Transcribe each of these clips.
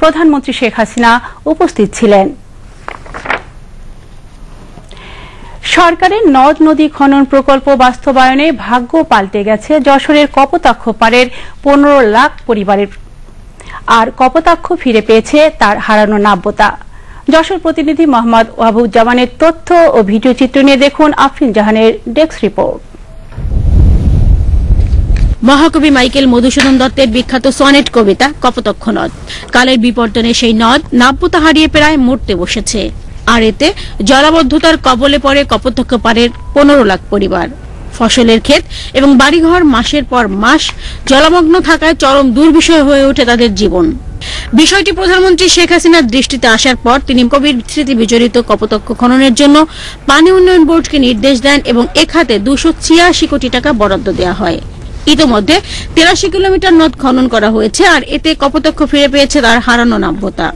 প্রধানমন্ত্রী শেখ হাসিনা উপস্থিত ছিলেন। সরকারের নদ নদী খনন প্রকল্প বাস্তবায়নে ভাগ্য পাল্টে গেছে যশোরের কপোতাক্ষ পাড়ের পনেরো লাখ পরিবারের। আর কপোতাক্ষ ফিরে পেয়েছে তার হারানো নাব্যতা। যশোর প্রতিনিধি মোহাম্মদ ওয়াবুজ্জামানের তথ্য ও ভিডিও চিত্র নিয়ে দেখুন আফরিন জাহানের ডেস্ক রিপোর্ট। মহাকবি মাইকেল মধুসূদন দত্তের বিখ্যাত সনেট কবিতা কপতক্ষ নদ। কালের বিবর্তনে সেই নদ নাব্যতা হারিয়ে প্রায় মরতে বসেছে। আর এতে জলাবদ্ধতার কবলে পড়ে কপতক্ষ পাড়ের পনেরো লাখ পরিবার। ফসলের ক্ষেত এবং বাড়িঘর মাসের পর মাস জলমগ্ন থাকায় চরম দুর্বিষয় হয়ে ওঠে তাদের জীবন। বিষয়টি প্রধানমন্ত্রী শেখ হাসিনার দৃষ্টিতে আসার পর তিনি কবির স্মৃতি বিজড়িত কপতক্ষ খননের জন্য পানি উন্নয়ন বোর্ডকে নির্দেশ দেন এবং এ খাতে দুশো ছিয়াশি কোটি টাকা বরাদ্দ দেওয়া হয়। ইতোমধ্যে তেরাশি কিলোমিটার নদ খনন করা হয়েছে, আর এতে কপতক্ষ ফিরে পেয়েছে তার হারানো নাব্যতা।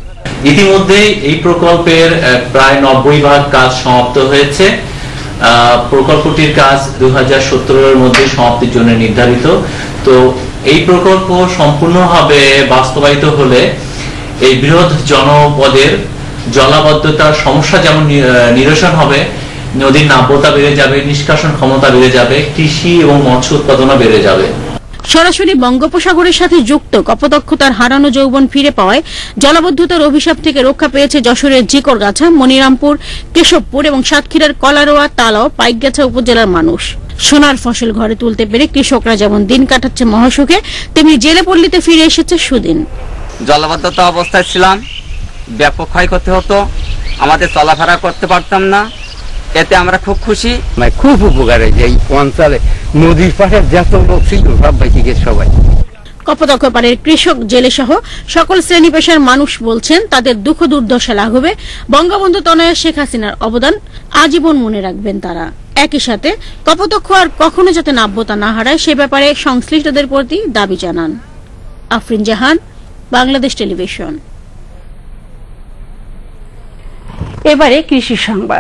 ইতিমধ্যে এই প্রকল্পের প্রায় নব্বই ভাগ কাজ সমাপ্ত হয়েছে। প্রকল্পটির কাজ দুই এর মধ্যে সমাপ্তির জন্য নির্ধারিত। তো এই প্রকল্প সম্পূর্ণভাবে বাস্তবায়িত হলে এই বৃহৎ জনপদের জলাবদ্ধতার সমস্যা যেমন নিরসন হবে নদীর নাব্যতা বেড়ে যাবে নিষ্কাশন ক্ষমতা বেড়ে যাবে কৃষি এবং মৎস্য উৎপাদনও বেড়ে যাবে। সরাসরি বঙ্গোপসাগরের সাথে যুক্ত কপোতক্ষতার হারানো যৌবন ফিরে পাওয়ায় জলাবদ্ধতার অভিশাপ থেকে রক্ষা পেয়েছে যশোরের জিকরগাছা মনিরামপুর কেশবপুর এবং সাতক্ষীরার কলারোয়া তালাও পাইকগাছা উপজেলার মানুষ। সোনার ফসল ঘরে তুলতে পেরে কৃষকরা যেমন দিন কাটাচ্ছে মহাসুখে তেমনি জেলে পল্লীতে ফিরে এসেছে সুদিন। জলাবদ্ধতা অবস্থায় ছিলাম ব্যাপক ক্ষয়ক্ষতি হতো আমাদের চলাফেরা করতে পারতাম না এতে আমরা খুব খুশি মানে খুব উপকারে যে এই অঞ্চলে নদীর পাশে যত লোক ছিল সব বেঁচে গেছে সবাই। কপোতক্ষ পাড়ের কৃষক জেলে সহ সকল শ্রেণি পেশার মানুষ বলছেন তাদের দুঃখ দুর্দশা লাঘবে। বঙ্গবন্ধু তনয়া শেখ হাসিনার অবদান আজীবন মনে রাখবেন তারা। একই সাথে কপোতক্ষ আর কখনো যাতে নাব্যতা না হারায় সে ব্যাপারে সংশ্লিষ্টদের প্রতি দাবি জানান। আফরিন জাহান বাংলাদেশ টেলিভিশন। এবারে কৃষি সংবাদ।